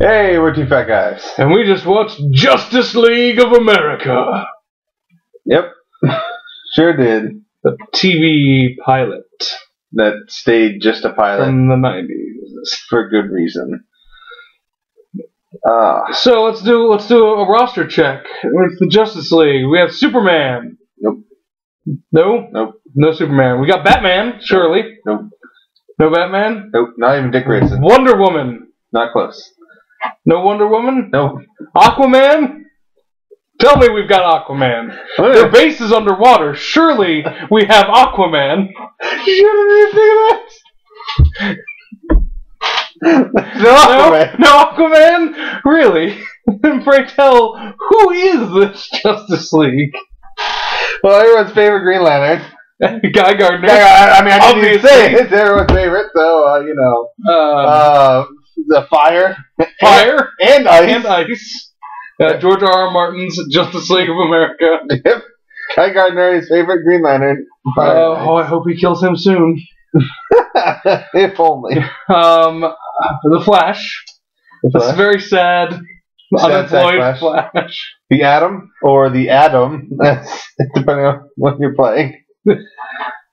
Hey, we're two fat guys. And we just watched Justice League of America, Yep, sure did. the TV pilot That stayed just a pilot from the 90s. for good reason. Ah, So let's do let's do a roster check with the Justice League. We have Superman. Nope. No. Nope. No Superman. We got Batman. Surely. Nope. No Batman. nope, not even Dick Grayson. Wonder Woman. Not close. No Wonder Woman. No. Aquaman. Tell me we've got Aquaman. Their base is underwater. Surely we have Aquaman. You didn't even think of that. no, No, no Aquaman. Really? Then pray tell, who is this Justice League? Well, everyone's favorite Green Lantern. Guy Gardner. I, mean, I didn't even say Obviously. it's everyone's favorite, so uh, you know, uh, the fire, Fire and ice. and Ice. Uh, George R. R. Martin's Justice League of America. Yep. Guy Gardner, his favorite Green Lantern. Uh, oh, I hope he kills him soon. if only. Um, the Flash. That's Flash? very sad. Sad, sad Unemployed Flash. Flash. The Atom or the Atom, depending on what you're playing.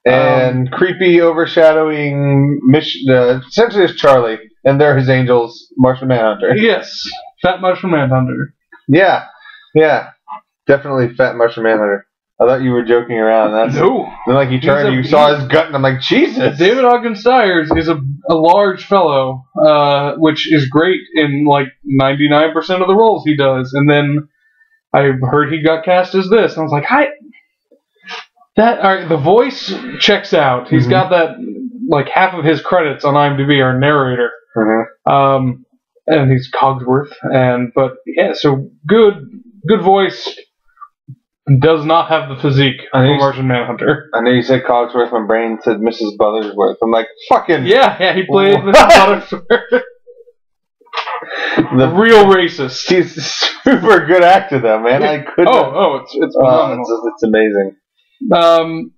And creepy, overshadowing, mission, uh, essentially it's Charlie, and they're his angels, Martian Manhunter. Yes, Fat Mushroom Manhunter. Yeah, yeah, definitely Fat Martian Manhunter. I thought you were joking around. That's No, then like you turned, a- you saw his gut, and I'm like, Jesus. David Ogden Stiers is a, a large fellow, uh, which is great in like 99% of the roles he does. And then I heard he got cast as this, and I was like, hi. That all right, the voice checks out. He's Mhm. got that like half of his credits on IMDb are narrator. Mhm. Um, and he's Cogsworth, and but yeah, so good, good voice. Does not have the physique I of think a Martian Manhunter. I know you said Cogsworth. My brain said Mrs. Buttersworth. I'm like, fucking Yeah, yeah, he played What? Mr. Buttersworth. the real racist. He's a super good actor, though, man. I couldn't. Oh, oh, it's it's Oh, it's, it's amazing. Um,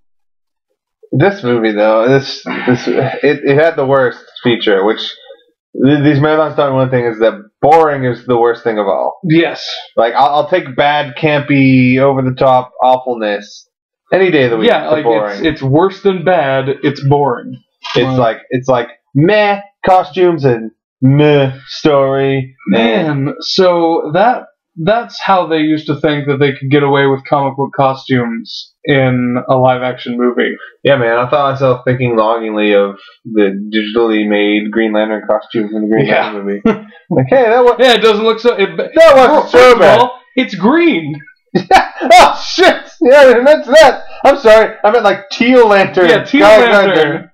This movie, though, this this it, it had the worst feature, which these marathons taught me one thing is that boring is the worst thing of all. yes, Like I'll, I'll take bad, campy, over the top awfulness any day of the week. yeah, like boring. it's it's worse than bad. It's boring. It's like it's like meh costumes and meh story. and- Man, so that that's how they used to think that they could get away with comic book costumes in a live action movie. Yeah, man. I thought myself thinking longingly of the digitally made Green Lantern costumes in the Green Yeah. Lantern movie. like, hey, that was Yeah, it doesn't look so. It, that wasn't so bad. all, it's green. oh shit! Yeah, I didn't that. I'm sorry. I meant like teal lantern. Yeah, teal lantern.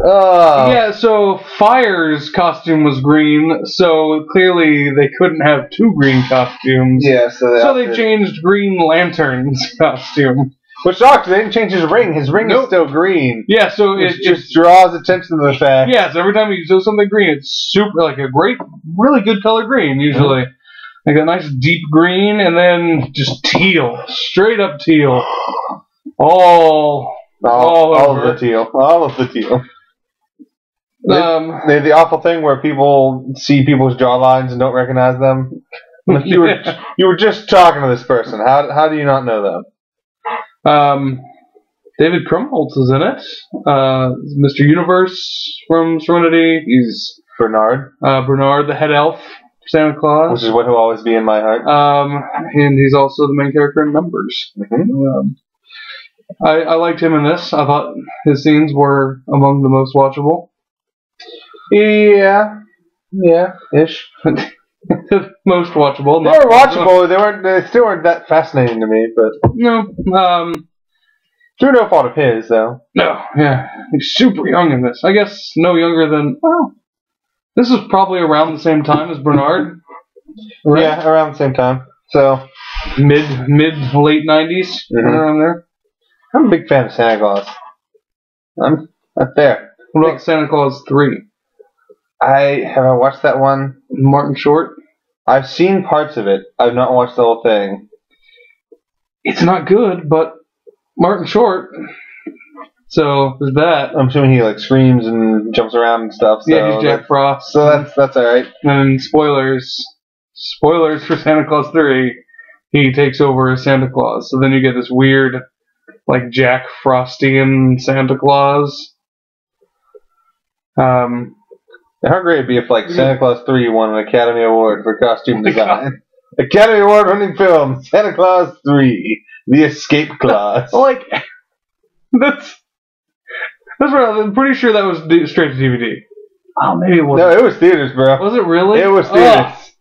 Oh. Yeah, so Fire's costume was green, so clearly they couldn't have two green costumes. Yeah. So they, So they changed Green Lantern's costume. Which sucks. They didn't change his ring. His ring Nope. is still green. Yeah, so it just just draws attention to the fact. yeah. So every time you do something green, it's super like a great, really good color green usually. Like a nice deep green, and then just teal, straight up teal. All All, All all over. of the teal. All of the teal. Um, The, the awful thing where people see people's jawlines and don't recognize them. You were you were just talking to this person. How how do you not know them? Um, David Krumholtz is in it. Uh, Mr. Universe from Serenity. He's Bernard, uh, Bernard, the head elf, Santa Claus. which is what will always be in my heart. Um, and he's also the main character in Numbers. Mhm. Um, I, I liked him in this. I thought his scenes were among the most watchable. Yeah, yeah, ish. most watchable. They were watchable. They weren't. They still weren't that fascinating to me. But No, um, through no fault of his, though. no, yeah, he's super young in this. I guess no younger than well. This is probably around the same time as Bernard. Right? Yeah, around the same time. So mid mid late 90s Mhm. around there. I'm a big fan of Santa Claus. I'm up there. What about Santa Clause three? I have I watched that one. Martin Short. I've seen parts of it. I've not watched the whole thing. It's not good, but Martin Short So there's that. I'm assuming he like screams and jumps around and stuff. So yeah, he's Jack that- Frost. so that's that's all right. and spoilers, spoilers for Santa Clause Three. He takes over as Santa Claus. So then you get this weird, like Jack Frostian Santa Claus. Um, How great it'd be if like Santa Clause Three won an Academy Award for costume Oh design. Academy Award winning film, Santa Clause Three, The Escape Clause. like that's that's right. I'm pretty sure that was d- straight to DVD. Oh, maybe it no, wasn't. it was theaters, bro. Was it really? It was Oh, theaters.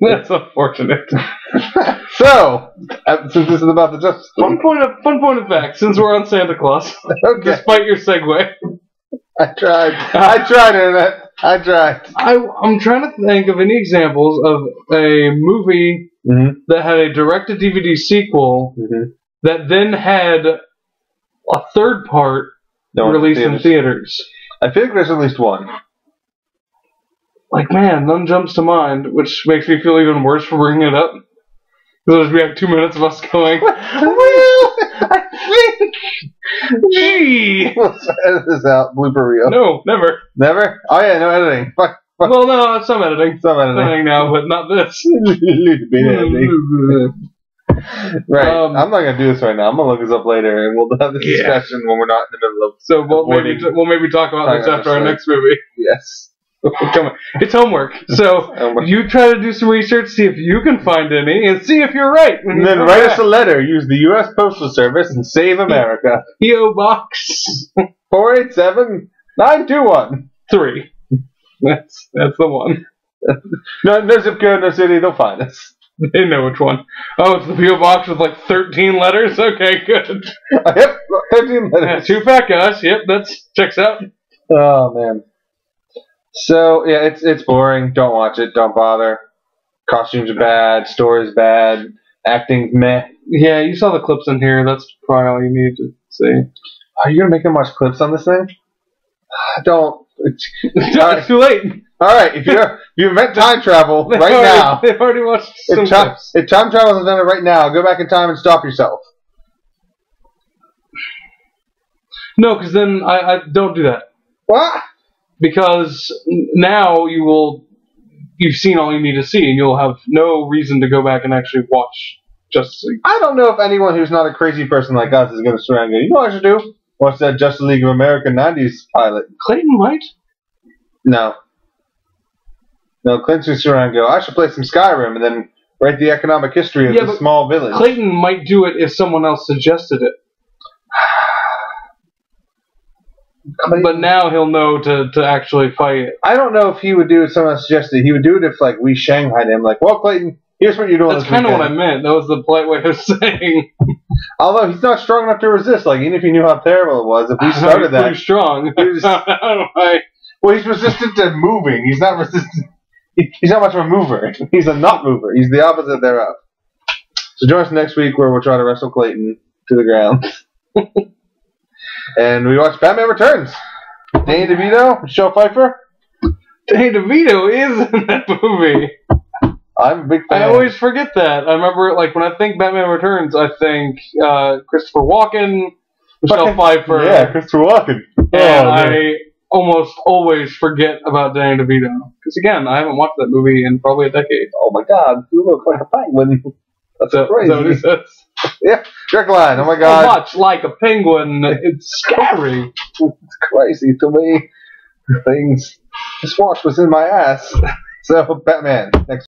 that's unfortunate. so, uh, since this is about the Justice fun point of fun point of fact. Since we're on Santa Claus, okay, despite your segue, I tried. I tried, internet. I tried. I I'm trying to think of any examples of a movie Mm-hmm. that had a direct-to-DVD sequel Mm-hmm. that then had a third part released in theaters. I feel like there's at least one. Like, man, none jumps to mind, which makes me feel even worse for bringing it up. Because we have two minutes of us going, well, I think. gee! We'll edit this out. Blooper reel. No, never. Never? Oh, yeah, no editing. Fuck. Fuck. Well, no, some editing. Some editing. Editing now, but not this. Little bit editing. Right. Um, I'm not gonna do this right now. I'm gonna look this up later, and we'll have this Yeah. discussion when we're not in the middle of. So we'll maybe, we'll maybe talk about this after our next movie. Yes. Come on. It's homework. So Homework. you try to do some research, see if you can find any, and see if you're right. And then write back. us a letter. Use the U.S. Postal Service and save America. PO Box Four eight seven nine two one. three. That's that's the one. No, no zip code, no city. They'll find us. They know which one. Oh, it's the PO Box with like 13 letters. Okay, good. yep, thirteen Yeah, minutes. two fat guys. Yep, that's checks out. Oh man. So yeah, it's it's boring. Don't watch it. Don't bother. Costumes are bad. Story's bad. Acting's meh. Yeah, you saw the clips in here. That's probably all you need to see. Are you gonna make them watch clips on this thing? Don't. it's too late. All right, if you if you invent time travel right already, now, They've already watched some if time, clips. if time travel is invented right now, go back in time and stop yourself. No, because then I, I don't do that. What? Because now you will you've seen all you need to see and you'll have no reason to go back and actually watch Justice League. I don't know if anyone who's not a crazy person like us is going to surround you. You know what I should do? Watch that Justice League of America 90s pilot. Clayton might. No. No, Clint's going to surround and go, I should play some Skyrim and then write the economic history of Yeah, the small village. Clayton might do it if someone else suggested it. But now he'll know to, to actually fight it. I don't know if he would do it someone suggested. He would do it if, like, we shanghaied him. Like, well, Clayton, here's what you're doing That's kind of what I meant. That was the polite way of saying. Although he's not strong enough to resist. Like, even if he knew how terrible it was, if we started that. strong. He was- I- Well, he's resistant to moving. He's not resistant. He's not much of a mover. He's a not mover. He's the opposite thereof. So join us next week where we'll try to wrestle Clayton to the ground. And we watch Batman Returns. Danny DeVito, Michelle Pfeiffer. Danny DeVito is in that movie. I'm a big fan. I always forget that. I remember, like, when I think Batman Returns, I think uh, Christopher Walken, Michelle Fucking- Pfeiffer, Yeah, Christopher Walken. and Oh, man. I almost always forget about Danny DeVito. Because, again, I haven't watched that movie in probably a decade. oh my god, you look like a penguin. That's So, crazy. says, yeah, direct line. Oh my god, much like a penguin, it's scary. it's crazy to me. Things. This watch was in my ass. So Batman next.